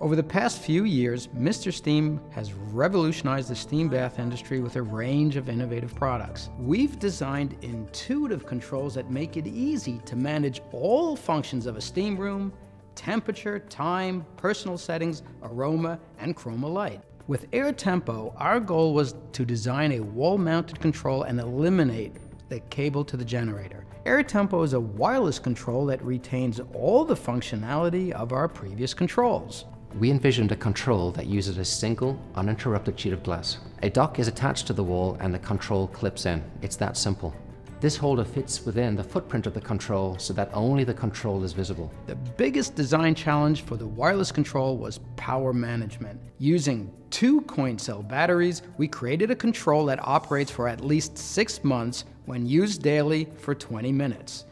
Over the past few years, Mr. Steam has revolutionized the steam bath industry with a range of innovative products. We've designed intuitive controls that make it easy to manage all functions of a steam room, temperature, time, personal settings, aroma, and chroma light. With Air Tempo, our goal was to design a wall-mounted control and eliminate the cable to the generator. Air Tempo is a wireless control that retains all the functionality of our previous controls. We envisioned a control that uses a single, uninterrupted sheet of glass. A dock is attached to the wall and the control clips in. It's that simple. This holder fits within the footprint of the control so that only the control is visible. The biggest design challenge for the wireless control was power management. Using two coin cell batteries, we created a control that operates for at least six months when used daily for 20 minutes.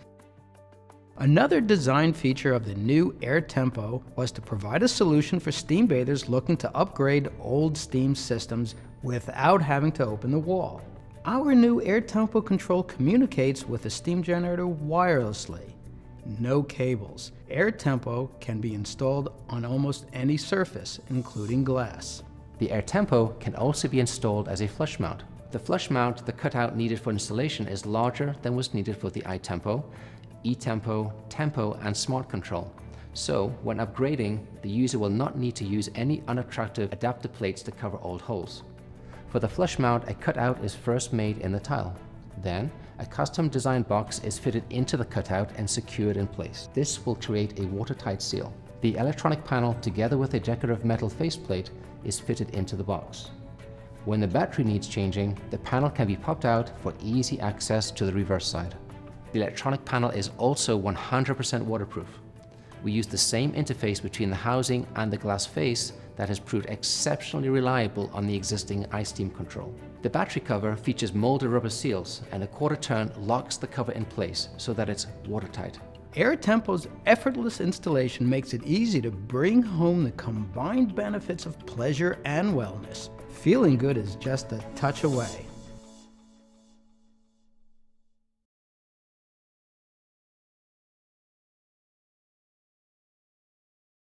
Another design feature of the new Air Tempo was to provide a solution for steam bathers looking to upgrade old steam systems without having to open the wall. Our new Air Tempo control communicates with the steam generator wirelessly. No cables. Air Tempo can be installed on almost any surface, including glass. The Air Tempo can also be installed as a flush mount. The flush mount, the cutout needed for installation, is larger than was needed for the iTempo eTempo, Tempo, and Smart Control. So, when upgrading, the user will not need to use any unattractive adapter plates to cover old holes. For the flush mount, a cutout is first made in the tile. Then, a custom designed box is fitted into the cutout and secured in place. This will create a watertight seal. The electronic panel, together with a decorative metal faceplate, is fitted into the box. When the battery needs changing, the panel can be popped out for easy access to the reverse side. The electronic panel is also 100% waterproof. We use the same interface between the housing and the glass face that has proved exceptionally reliable on the existing iSteam control. The battery cover features molded rubber seals and a quarter turn locks the cover in place so that it's watertight. Air Tempo's effortless installation makes it easy to bring home the combined benefits of pleasure and wellness. Feeling good is just a touch away.